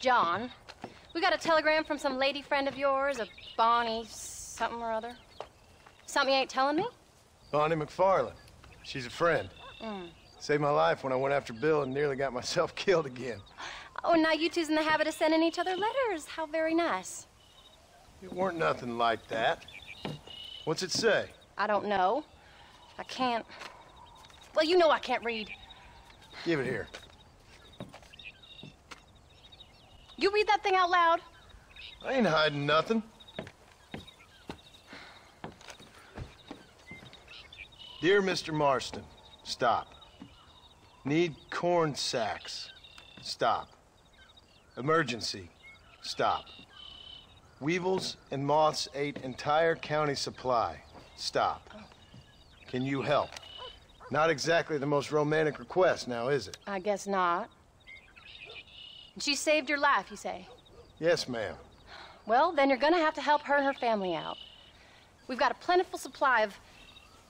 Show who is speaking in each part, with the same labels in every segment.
Speaker 1: John, we got a telegram from some lady friend of yours, a Bonnie something or other. Something you ain't telling me?
Speaker 2: Bonnie MacFarlane. She's a friend.
Speaker 1: Mm.
Speaker 2: Saved my life when I went after Bill and nearly got myself killed again.
Speaker 1: Oh, now you two's in the habit of sending each other letters. How very nice.
Speaker 2: It weren't nothing like that. What's it say?
Speaker 1: I don't know. I can't. Well, you know I can't read.
Speaker 2: Give it here.
Speaker 1: You read that thing out loud?
Speaker 2: I ain't hiding nothing. Dear Mr. Marston, stop. Need corn sacks. Stop. Emergency. Stop. Weevils and moths ate entire county supply. Stop. Can you help? Not exactly the most romantic request now, is it?
Speaker 1: I guess not. She saved your life, you say?
Speaker 2: Yes, ma'am.
Speaker 1: Well, then you're gonna have to help her and her family out. We've got a plentiful supply of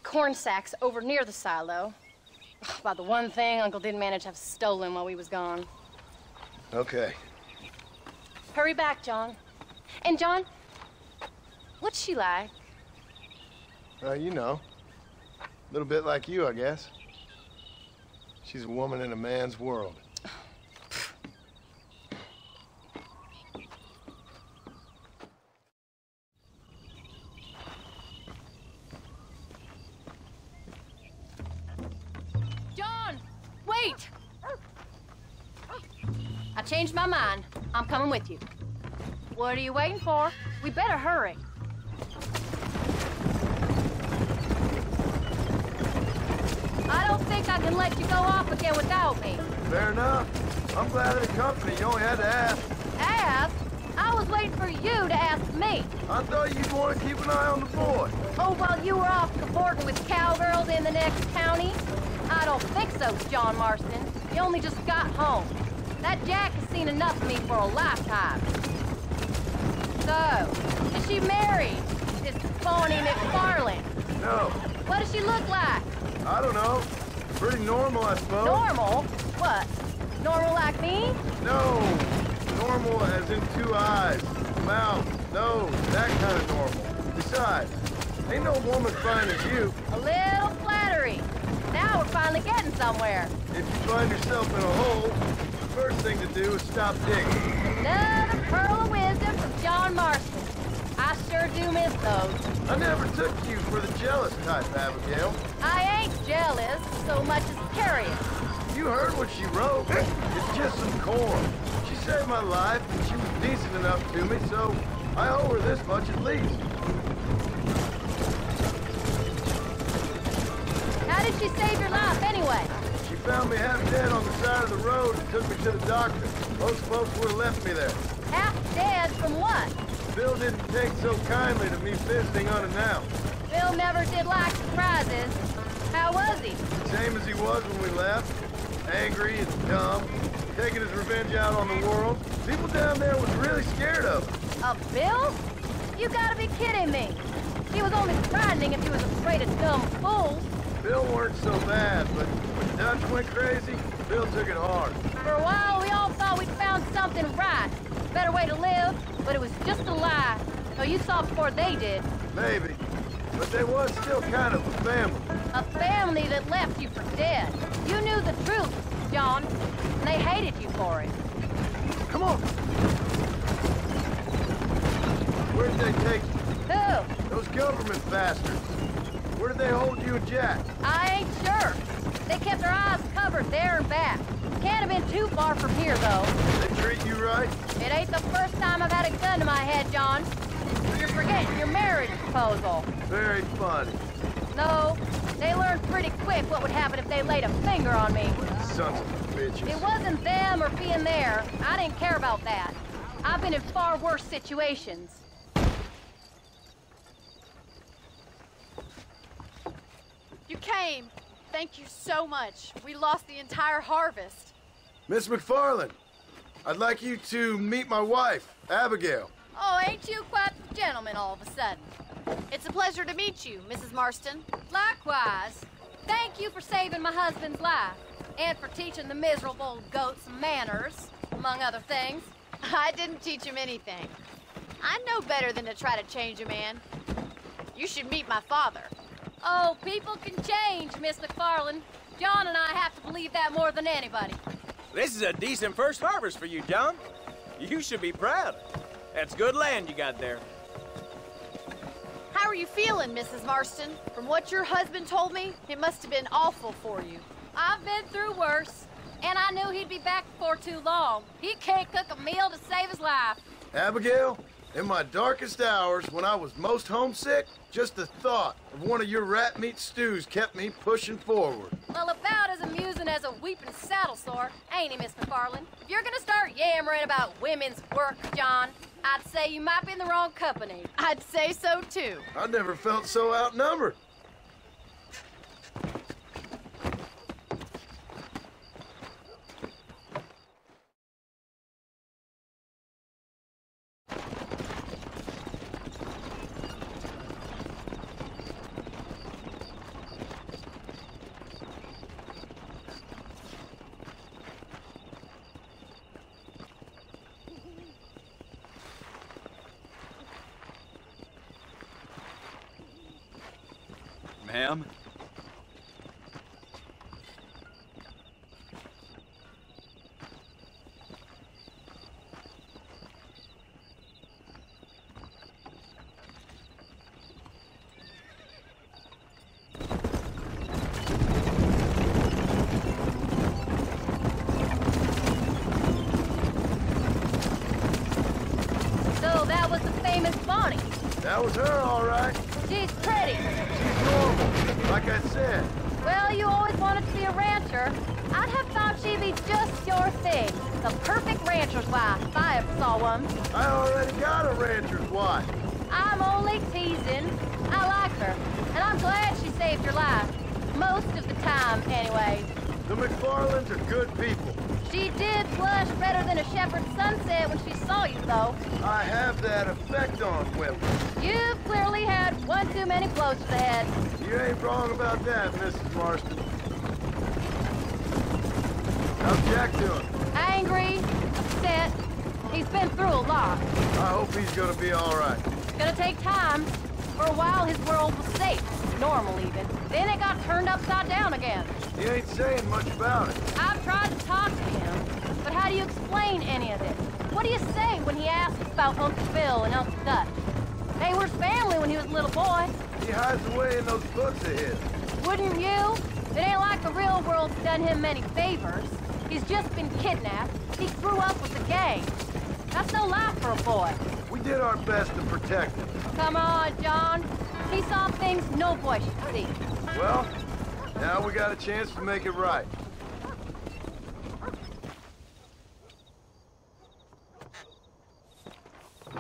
Speaker 1: corn sacks over near the silo. About the one thing Uncle didn't manage to have stolen while we was gone.
Speaker 2: Okay.
Speaker 1: Hurry back, John. And John, what's she like?
Speaker 2: Uh, you know. A little bit like you, I guess. She's a woman in a man's world.
Speaker 1: Changed my mind. I'm coming with you. What are you waiting for? We better hurry. I don't think I can let you go off again without me.
Speaker 2: Fair enough. I'm glad of the company. You only had to ask.
Speaker 1: Ask? I was waiting for you to ask me.
Speaker 2: I thought you'd want to keep an eye on the boy.
Speaker 1: Oh, while you were off cavorting with cowgirls in the next county? I don't think so, John Marston. You only just got home. That Jack has seen enough of me for a lifetime. So, is she married? This Bonnie MacFarlane?
Speaker 2: No,
Speaker 1: What does she look like?
Speaker 2: I don't know. Pretty normal, I suppose.
Speaker 1: Normal? What? Normal like me?
Speaker 2: No. Normal as in two eyes, mouth, nose, that kind of normal. Besides, ain't no woman fine as you.
Speaker 1: A little flattery. Now we're finally getting somewhere.
Speaker 2: If you find yourself in a hole, thing to do is stop digging.
Speaker 1: Another pearl of wisdom from John Marston. I sure do miss those.
Speaker 2: I never took you for the jealous type, Abigail.
Speaker 1: I ain't jealous so much as curious.
Speaker 2: You heard what she wrote. It's just some corn. She saved my life, and she was decent enough to me, so I owe her this much at least.
Speaker 1: How did she save your life anyway?
Speaker 2: Found me half dead on the side of the road and took me to the doctor. Most folks would have left me there.
Speaker 1: Half dead from what?
Speaker 2: Bill didn't take so kindly to me visiting unannounced.
Speaker 1: Bill never did like surprises. How was he?
Speaker 2: Same as he was when we left. Angry and dumb. Taking his revenge out on the world. People down there was really scared of him.
Speaker 1: A Bill? You gotta be kidding me. He was only frightening if he was afraid of dumb fools.
Speaker 2: Bill weren't so bad, but Dutch went crazy, Bill took it hard.
Speaker 1: For a while, we all thought we'd found something right. Better way to live, but it was just a lie. So you saw before they did.
Speaker 2: Maybe. But they was still kind of a family.
Speaker 1: A family that left you for dead. You knew the truth, John, and they hated you for it.
Speaker 2: Come on. Where'd they take you?
Speaker 1: Who?
Speaker 2: Those government bastards. Where did they hold you and Jack?
Speaker 1: I ain't sure. They kept their eyes covered there and back. Can't have been too far from here, though.
Speaker 2: They treat you right?
Speaker 1: It ain't the first time I've had a gun to my head, John. You're forgetting your marriage proposal.
Speaker 2: Very funny.
Speaker 1: No, they learned pretty quick what would happen if they laid a finger on me.
Speaker 2: Sons of bitches.
Speaker 1: It wasn't them or being there. I didn't care about that. I've been in far worse situations.
Speaker 3: You came. Thank you so much. We lost the entire harvest.
Speaker 2: Miss MacFarlane, I'd like you to meet my wife, Abigail.
Speaker 1: Oh, ain't you quite the gentleman all of a sudden?
Speaker 3: It's a pleasure to meet you, Mrs. Marston.
Speaker 1: Likewise. Thank you for saving my husband's life and for teaching the miserable goat some manners, among other things.
Speaker 3: I didn't teach him anything. I know better than to try to change a man. You should meet my father.
Speaker 1: Oh, people can change, Miss MacFarlane. John and I have to believe that more than anybody.
Speaker 4: This is a decent first harvest for you, John. You should be proud. That's good land you got there.
Speaker 3: How are you feeling, Mrs. Marston? From what your husband told me, it must have been awful for you.
Speaker 1: I've been through worse, and I knew he'd be back before too long. He can't cook a meal to save his life.
Speaker 2: Abigail, in my darkest hours, when I was most homesick, just the thought of one of your rat meat stews kept me pushing forward.
Speaker 1: Well, about as amusing as a weeping saddle sore, ain't he, Miss MacFarlane? If you're gonna start yammering about women's work, John, I'd say you might be in the wrong company.
Speaker 3: I'd say so too.
Speaker 2: I never felt so outnumbered.
Speaker 4: Ma'am?
Speaker 1: So that was the famous Bonnie.
Speaker 2: That was her, all right.
Speaker 1: She's pretty.
Speaker 2: She's normal, like I said.
Speaker 1: Well, you always wanted to be a rancher. I'd have thought she'd be just your thing. The perfect rancher's wife, if I ever saw one.
Speaker 2: I already got a rancher's wife.
Speaker 1: I'm only teasing. I like her, and I'm glad she saved your life. Most of the time, anyway.
Speaker 2: The MacFarlanes are good people.
Speaker 1: She did blush redder than a shepherd's sunset when she saw you, though.
Speaker 2: I have that effect on women.
Speaker 1: You've clearly had one too many blows to the head.
Speaker 2: You ain't wrong about that, Mrs. Marston. How's Jack doing?
Speaker 1: Angry, upset. He's been through a lot.
Speaker 2: I hope he's gonna be all right.
Speaker 1: It's gonna take time. For a while, his world was safe, normal even. Then it got turned upside down again.
Speaker 2: He ain't saying much about it.
Speaker 1: I've tried to talk to him, but how do you explain any of this? What do you say when he asks about Uncle Bill and Uncle Dutch? They were family when he was a little boy.
Speaker 2: He hides away in those books of his.
Speaker 1: Wouldn't you? It ain't like the real world's done him many favors. He's just been kidnapped. He grew up with the gang. That's no life for a boy.
Speaker 2: We did our best to protect him.
Speaker 1: Come on, John. He saw things no boy should see.
Speaker 2: Well, now we got a chance to make it right.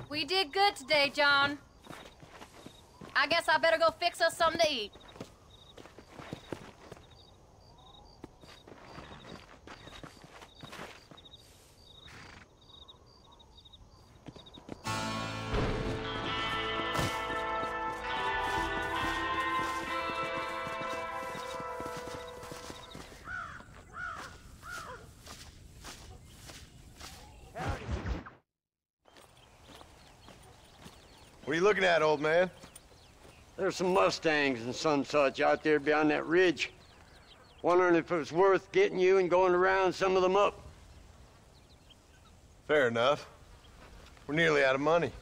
Speaker 1: We did good today, John. I guess I better go fix us something to eat.
Speaker 2: What are you looking at, old man?
Speaker 5: There's some Mustangs and some such out there beyond that ridge. Wondering if it was worth getting you and going around some of them up.
Speaker 2: Fair enough. We're nearly out of money.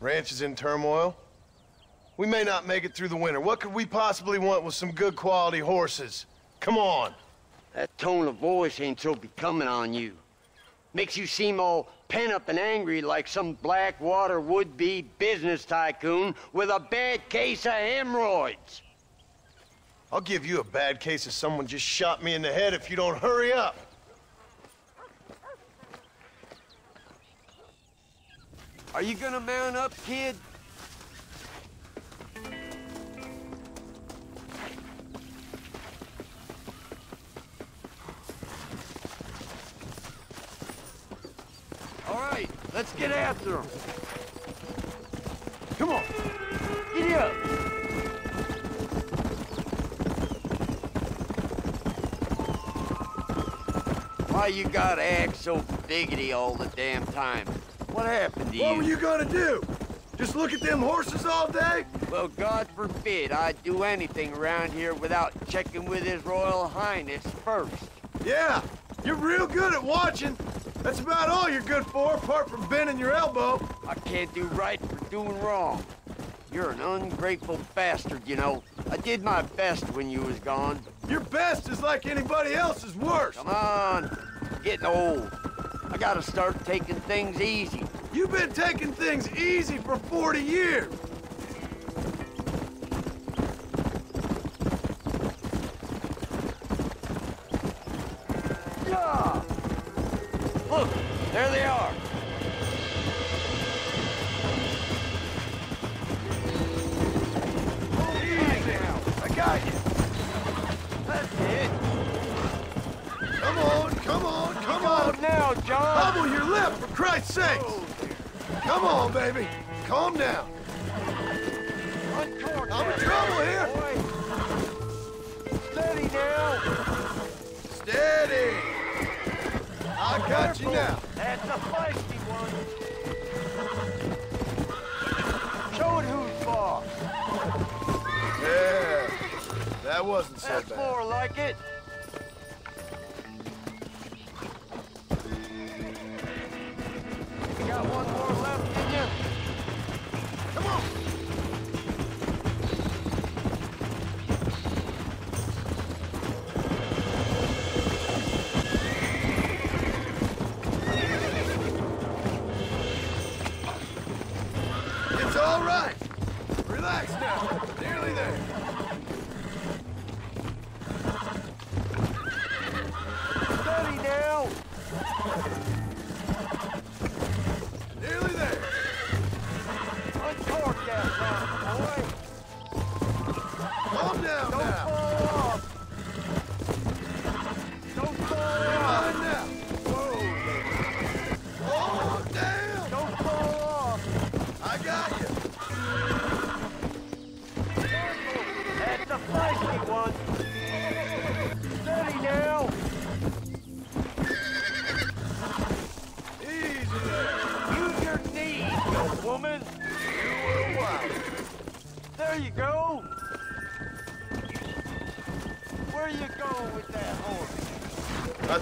Speaker 2: Ranch is in turmoil. We may not make it through the winter. What could we possibly want with some good quality horses? Come on.
Speaker 5: That tone of voice ain't so becoming on you. Makes you seem all pent up and angry like some Blackwater would-be business tycoon with a bad case of hemorrhoids.
Speaker 2: I'll give you a bad case of someone just shot me in the head if you don't hurry up.
Speaker 5: Are you gonna mount up, kid? Let's get after them. Come on, giddy up. Why you gotta act so biggity all the damn time? What happened to
Speaker 2: What
Speaker 5: you?
Speaker 2: What were you gonna do? Just look at them horses all day?
Speaker 5: Well, God forbid I'd do anything around here without checking with His Royal Highness first.
Speaker 2: Yeah, you're real good at watching. That's about all you're good for, apart from bending your elbow.
Speaker 5: I can't do right for doing wrong. You're an ungrateful bastard, you know. I did my best when you was gone.
Speaker 2: Your best is like anybody else's worst.
Speaker 5: Come on, I'm getting old. I gotta start taking things easy.
Speaker 2: You've been taking things easy for 40 years. Come on, baby. Calm down. I'm in trouble here.
Speaker 5: Steady now.
Speaker 2: Steady. I got you now.
Speaker 5: That's a feisty one. Show it who's boss.
Speaker 2: Yeah, that wasn't so
Speaker 5: That's
Speaker 2: bad.
Speaker 5: more like it.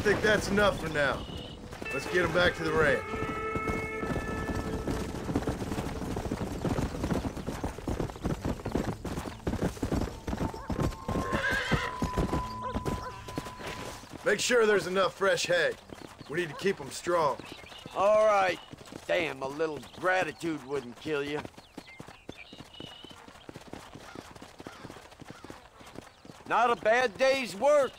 Speaker 2: Think that's enough for now. Let's get him back to the ranch. Make sure there's enough fresh hay. We need to keep them strong.
Speaker 5: All right. Damn, a little gratitude wouldn't kill you. Not a bad day's work.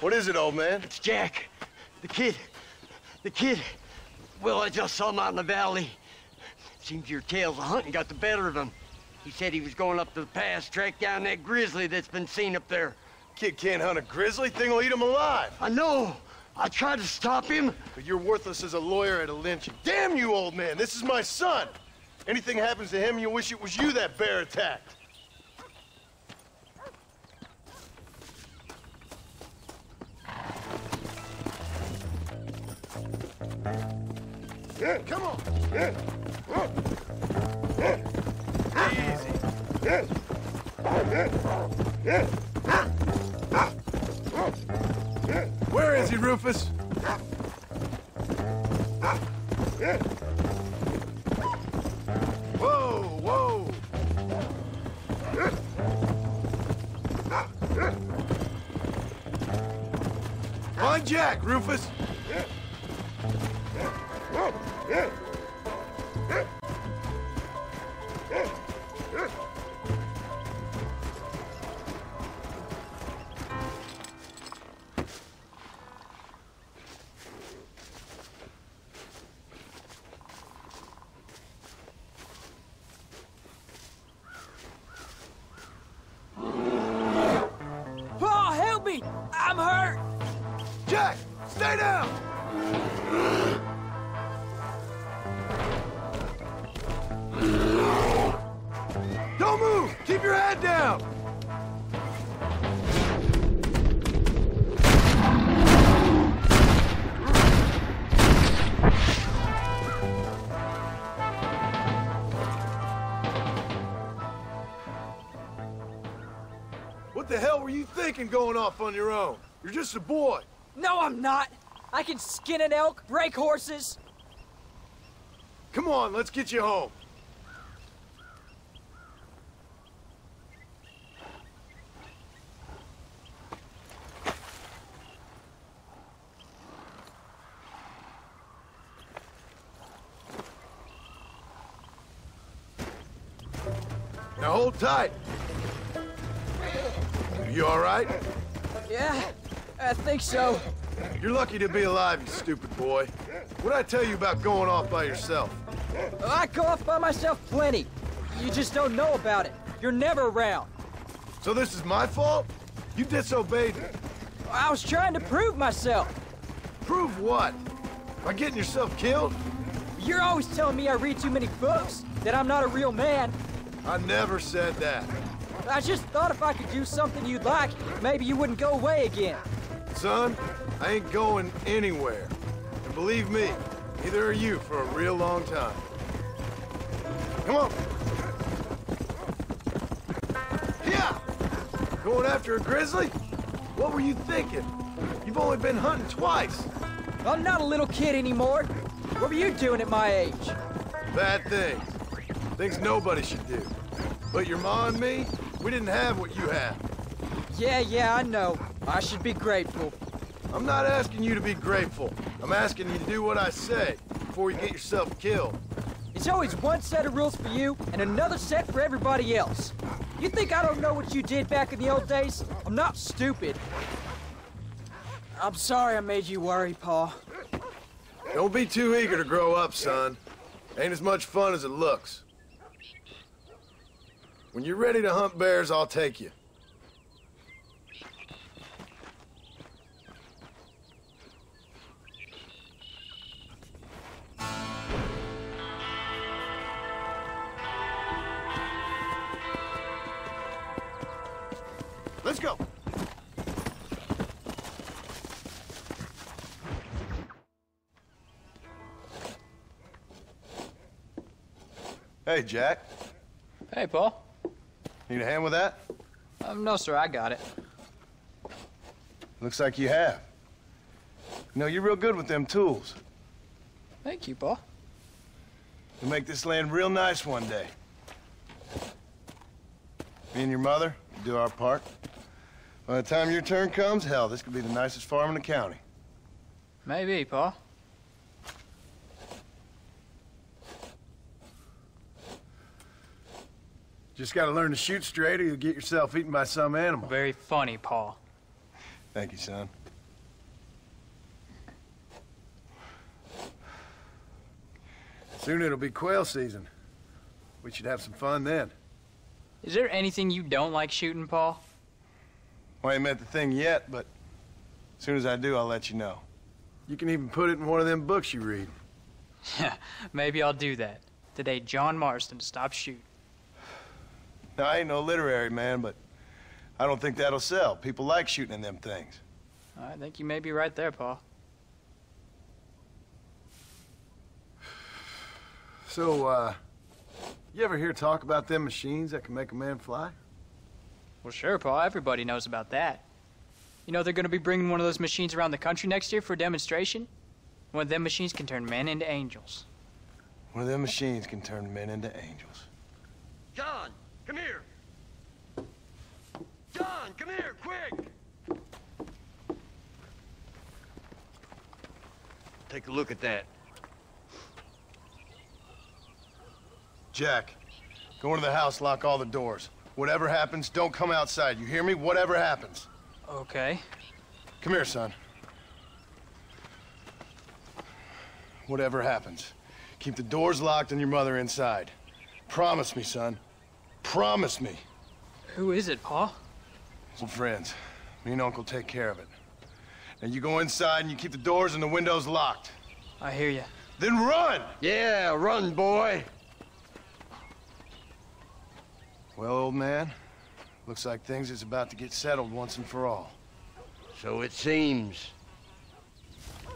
Speaker 2: What is it, old man?
Speaker 5: It's Jack. The kid. The kid. Well, I just saw him out in the valley. Seems your tales of hunting got the better of him. He said he was going up to the pass, track down that grizzly that's been seen up there.
Speaker 2: Kid can't hunt a grizzly. Thing will eat him alive.
Speaker 5: I know. I tried to stop him.
Speaker 2: But you're worthless as a lawyer at a lynching. Damn you, old man. This is my son. Anything happens to him, you wish it was you that bear attacked. Come on. Yeah. Easy. Where is he, Rufus? Whoa, whoa. Jack, Rufus. Don't move! Keep your head down! What the hell were you thinking going off on your own? You're just a boy.
Speaker 6: No, I'm not. I can skin an elk, break horses,
Speaker 2: Come on, let's get you home. Now hold tight. You all right?
Speaker 6: Yeah, I think so.
Speaker 2: You're lucky to be alive, you stupid boy. What'd I tell you about going off by yourself?
Speaker 6: I go off by myself plenty. You just don't know about it. You're never around.
Speaker 2: So this is my fault? You disobeyed me.
Speaker 6: I was trying to prove myself.
Speaker 2: Prove what? By getting yourself killed?
Speaker 6: You're always telling me I read too many books, that I'm not a real man.
Speaker 2: I never said that.
Speaker 6: I just thought if I could do something you'd like, maybe you wouldn't go away again.
Speaker 2: Son, I ain't going anywhere. And believe me, neither are you for a real long time. Come on. Yeah! Going after a grizzly? What were you thinking? You've only been hunting twice.
Speaker 6: I'm not a little kid anymore. What were you doing at my age?
Speaker 2: Bad things. Things nobody should do. But your ma and me, we didn't have what you have.
Speaker 6: Yeah, yeah, I know. I should be grateful.
Speaker 2: I'm not asking you to be grateful. I'm asking you to do what I say before you get yourself killed.
Speaker 6: It's always one set of rules for you and another set for everybody else. You think I don't know what you did back in the old days? I'm not stupid. I'm sorry I made you worry, Pa.
Speaker 2: Don't be too eager to grow up, son. Ain't as much fun as it looks. When you're ready to hunt bears, I'll take you. Hey, Jack.
Speaker 7: Hey, Pa.
Speaker 2: Need a hand with that?
Speaker 7: Um, no, sir, I got it.
Speaker 2: Looks like you have. You know, you're real good with them tools.
Speaker 7: Thank you, Pa.
Speaker 2: You'll make this land real nice one day. Me and your mother do our part. By the time your turn comes, hell, this could be the nicest farm in the county.
Speaker 7: Maybe, Pa.
Speaker 2: Just gotta learn to shoot straight or you'll get yourself eaten by some animal.
Speaker 7: Very funny, Pa.
Speaker 2: Thank you, son. Soon it'll be quail season. We should have some fun then.
Speaker 7: Is there anything you don't like shooting, Pa?
Speaker 2: Well, I ain't met the thing yet, but as soon as I do, I'll let you know. You can even put it in one of them books you read.
Speaker 7: Yeah, maybe I'll do that. Today, John Marston stopped shooting.
Speaker 2: Now, I ain't no literary man, but I don't think that'll sell. People like shooting in them things.
Speaker 7: I think you may be right there, Pa.
Speaker 2: So, uh, you ever hear talk about them machines that can make a man fly?
Speaker 7: Well, sure, Pa. Everybody knows about that. You know they're going to be bringing one of those machines around the country next year for a demonstration? One of them machines can turn men into angels.
Speaker 2: One of them machines can turn men into angels.
Speaker 5: John, come here. John, come here, quick. Take a look at that.
Speaker 2: Jack, go into the house, lock all the doors. Whatever happens, don't come outside. You hear me? Whatever happens.
Speaker 7: Okay.
Speaker 2: Come here, son. Whatever happens, keep the doors locked and your mother inside. Promise me, son. Promise me.
Speaker 7: Who is it, Pa?
Speaker 2: Some friends. Me and Uncle take care of it. Now you go inside and you keep the doors and the windows locked.
Speaker 7: I hear you.
Speaker 2: Then run!
Speaker 5: Yeah, run, boy.
Speaker 2: Well, old man, looks like things is about to get settled once and for all.
Speaker 5: So it seems.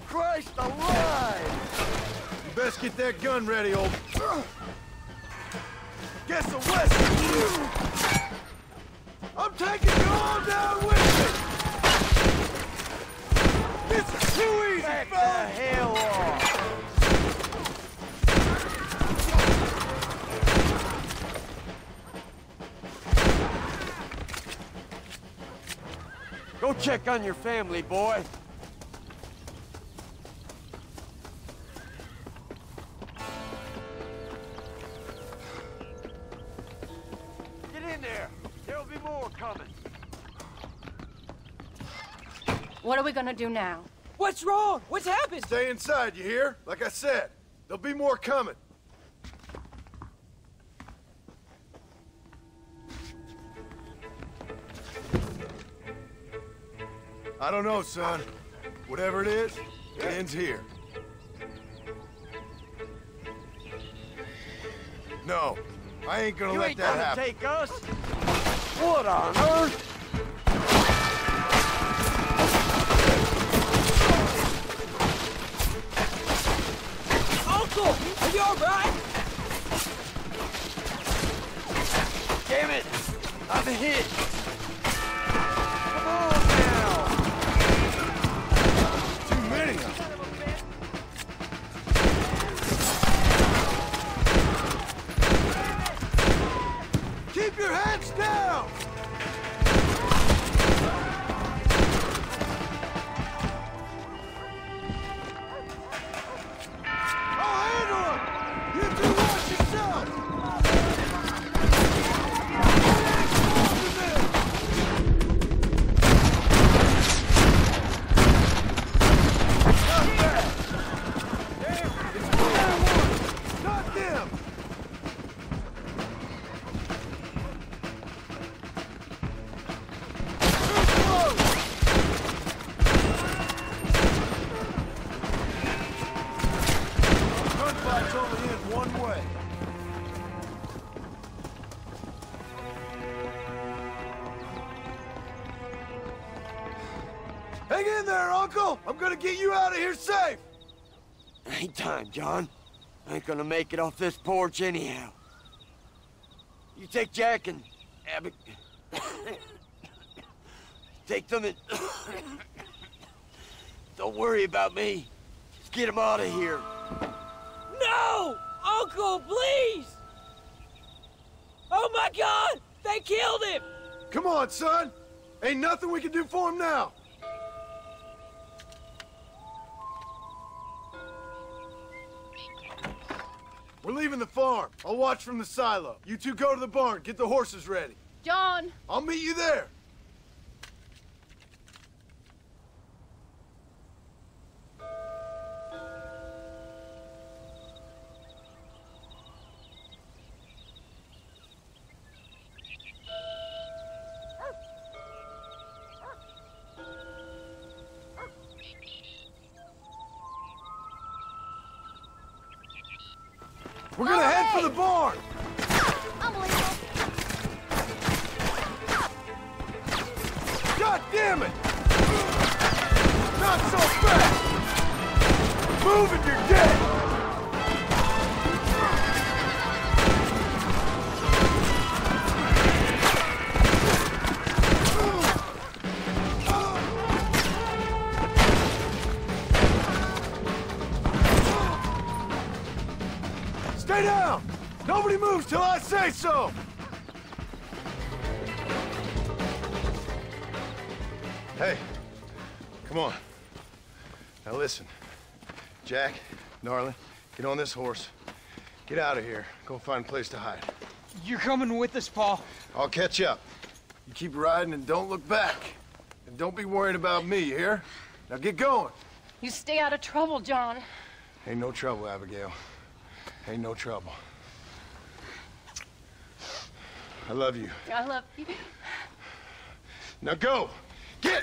Speaker 2: Christ alive! You best get that gun ready, old... Guess the West! I'm taking you all down with me! This is too easy,
Speaker 5: Back the hell off! Go check on your family, boy. In there. There'll be more coming.
Speaker 1: What are we gonna do now?
Speaker 6: What's wrong? What's happened?
Speaker 2: Stay inside, you hear? Like I said, there'll be more coming. I don't know, son. Whatever it is, it ends here. No, I ain't gonna
Speaker 5: You
Speaker 2: let
Speaker 5: ain't
Speaker 2: that
Speaker 5: gonna
Speaker 2: happen.
Speaker 5: take us? What on earth?
Speaker 6: Uncle, are you all right?
Speaker 5: Damn it! I'm hit!
Speaker 2: Get you out of here safe!
Speaker 5: Ain't time, John. I ain't gonna make it off this porch anyhow. You take Jack and Abbott. take them and. Don't worry about me. Just get them out of here.
Speaker 6: No! Uncle, please! Oh my god! They killed him!
Speaker 2: Come on, son! Ain't nothing we can do for him now! We're leaving the farm. I'll watch from the silo. You two go to the barn, get the horses ready.
Speaker 3: John,
Speaker 2: I'll meet you there. Stay down! Nobody moves till I say so! Hey, come on. Now listen. Jack, Narlin, get on this horse. Get out of here. Go find a place to hide.
Speaker 6: You're coming with us, Pa.
Speaker 2: I'll catch up. You keep riding and don't look back. And don't be worrying about me, you hear? Now get going.
Speaker 1: You stay out of trouble, John.
Speaker 2: Ain't no trouble, Abigail. Ain't no trouble. I love you.
Speaker 1: I love you.
Speaker 2: Now go! Get!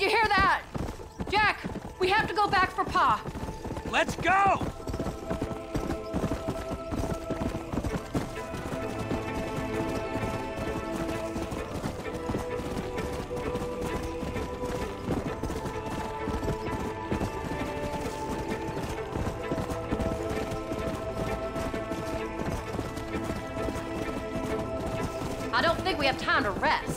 Speaker 1: You hear that? Jack, we have to go back for Pa.
Speaker 6: Let's go!
Speaker 1: I don't think we have time to rest.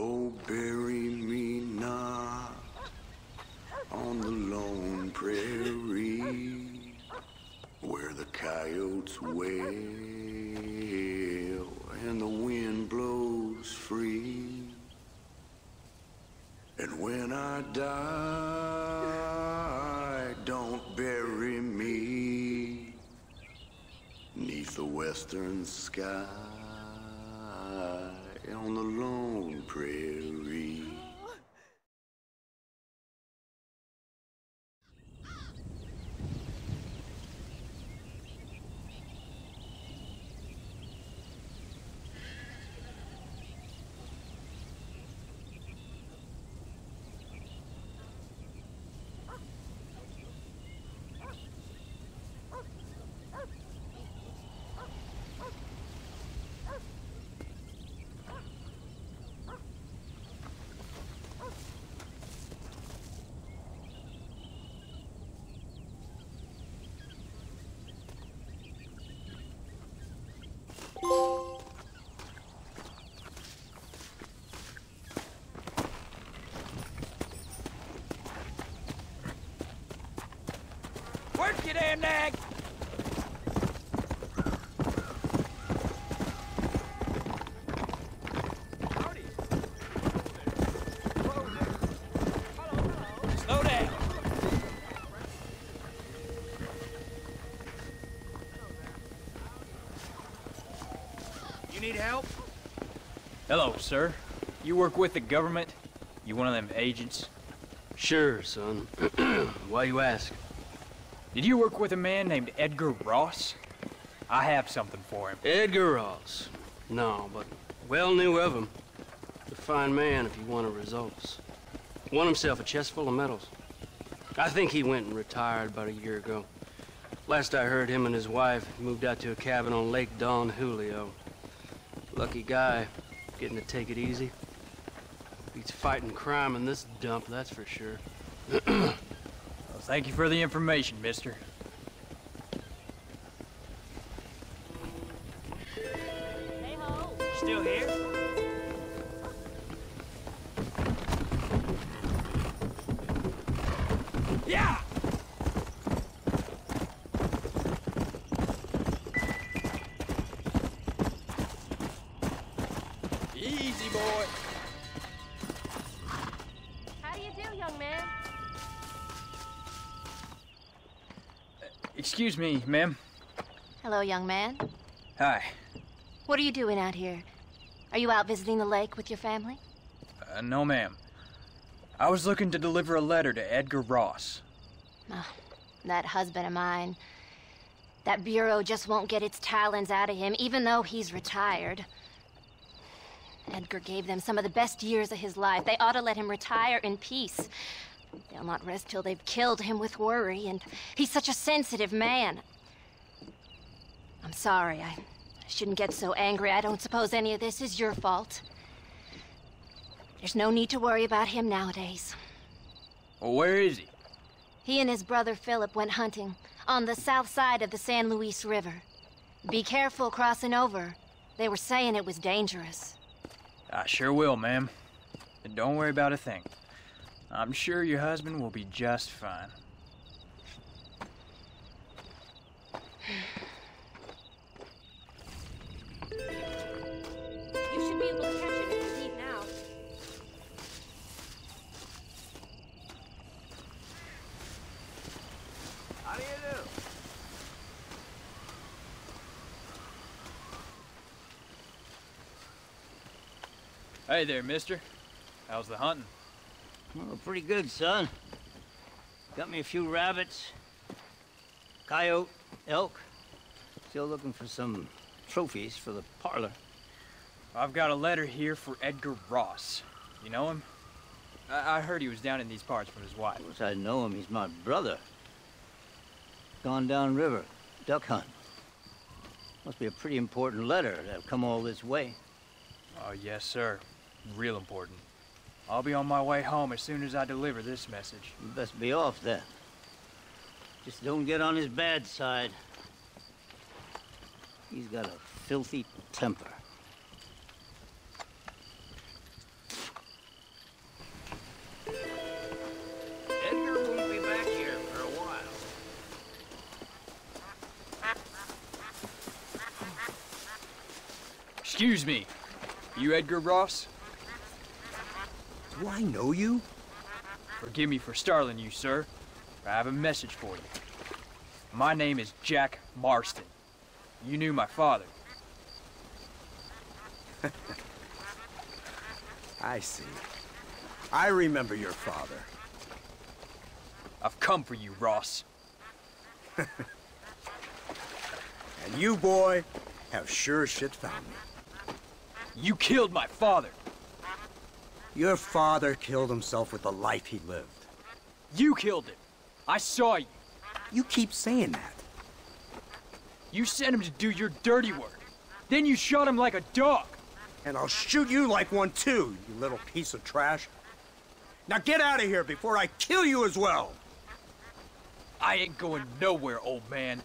Speaker 8: Oh, bury me not on the lone prairie where the coyotes wail and the wind blows free. And when I die, don't bury me neath the western sky on the lone prairie.
Speaker 6: Work you damn nag! Slow down. You need help?
Speaker 7: Hello, sir. You work with the government? You one of them agents?
Speaker 9: Sure, son. Why you ask?
Speaker 7: Did you work with a man named Edgar Ross? I have something for him.
Speaker 9: Edgar Ross. No, but well knew of him. A fine man if he wanted results. Won himself a chest full of medals. I think he went and retired about a year ago. Last I heard, him and his wife moved out to a cabin on Lake Don Julio. Lucky guy, getting to take it easy. Beats fighting crime in this dump, that's for sure.
Speaker 7: Well, thank you for the information, mister.
Speaker 6: Still here? Yeah!
Speaker 4: Easy, boy.
Speaker 1: How do you do, young man?
Speaker 7: Excuse me, ma'am.
Speaker 3: Hello, young man.
Speaker 7: Hi.
Speaker 3: What are you doing out here? Are you out visiting the lake with your family?
Speaker 7: Uh, no, ma'am. I was looking to deliver a letter to Edgar Ross.
Speaker 3: Oh, That husband of mine. That bureau just won't get its talons out of him, even though he's retired. Edgar gave them some of the best years of his life. They ought to let him retire in peace. They'll not rest till they've killed him with worry, and he's such a sensitive man. I'm sorry. I shouldn't get so angry. I don't suppose any of this is your fault. There's no need to worry about him nowadays.
Speaker 7: Well, where is he?
Speaker 3: He and his brother Philip went hunting on the south side of the San Luis River. Be careful crossing over. They were saying it was dangerous.
Speaker 7: I sure will, ma'am. And don't worry about a thing. I'm sure your husband will be just fine.
Speaker 3: You should be able to catch it if you leave now.
Speaker 4: How do you do?
Speaker 7: Hey there, mister. How's the hunting?
Speaker 10: Oh, pretty good, son. Got me a few rabbits, coyote, elk. Still looking for some trophies for the parlor.
Speaker 7: I've got a letter here for Edgar Ross. You know him? I, I heard he was down in these parts with his wife.
Speaker 10: Of course, I know him. He's my brother. Gone down river, duck hunt. Must be a pretty important letter to have come all this way.
Speaker 7: Oh, yes, sir. Real important. I'll be on my way home as soon as I deliver this message.
Speaker 10: You best be off then. Just don't get on his bad side. He's got a filthy temper.
Speaker 9: Edgar won't be back here for a while.
Speaker 7: Excuse me. You Edgar Ross?
Speaker 11: Do I know you?
Speaker 7: Forgive me for startling you, sir. I have a message for you. My name is Jack Marston. You knew my father.
Speaker 11: I see. I remember your father.
Speaker 7: I've come for you, Ross.
Speaker 11: And you, boy, have sure shit found me.
Speaker 7: You killed my father.
Speaker 11: Your father killed himself with the life he lived.
Speaker 7: You killed him. I saw you.
Speaker 11: You keep saying that.
Speaker 7: You sent him to do your dirty work. Then you shot him like a dog.
Speaker 11: And I'll shoot you like one too, you little piece of trash. Now get out of here before I kill you as well.
Speaker 7: I ain't going nowhere, old man.